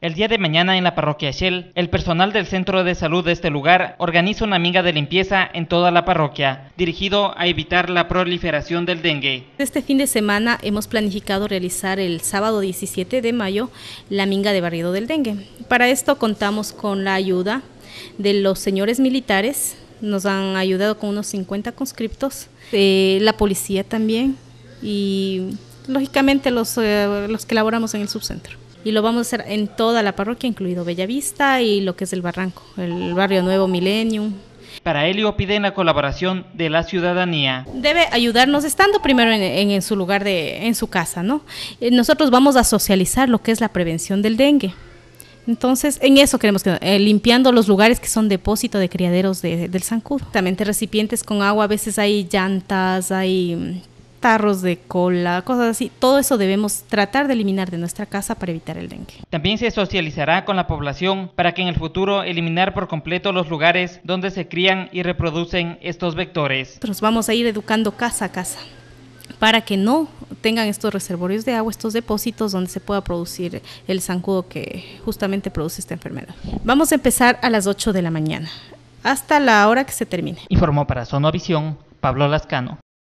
El día de mañana en la parroquia Shell, el personal del centro de salud de este lugar organiza una minga de limpieza en toda la parroquia, dirigido a evitar la proliferación del dengue. Este fin de semana hemos planificado realizar el sábado 17 de mayo la minga de barrido del dengue. Para esto contamos con la ayuda de los señores militares, nos han ayudado con unos 50 conscriptos, la policía también y lógicamente los, eh, los que laboramos en el subcentro y lo vamos a hacer en toda la parroquia, incluido Bellavista y lo que es el Barranco, el barrio Nuevo Millennium. Para ello piden la colaboración de la ciudadanía. Debe ayudarnos estando primero en, su lugar, de, en su casa, ¿no? Eh, nosotros vamos a socializar lo que es la prevención del dengue. Entonces, en eso queremos que eh, limpiando los lugares que son depósito de criaderos del zancudo. También recipientes con agua, a veces hay llantas, hay tarros de cola, cosas así. Todo eso debemos tratar de eliminar de nuestra casa para evitar el dengue. También se socializará con la población para que en el futuro eliminar por completo los lugares donde se crían y reproducen estos vectores. Nosotros vamos a ir educando casa a casa para que no tengan estos reservorios de agua, estos depósitos donde se pueda producir el zancudo que justamente produce esta enfermedad. Vamos a empezar a las 8 de la mañana hasta la hora que se termine. Informó para Sonovisión Pablo Lascano.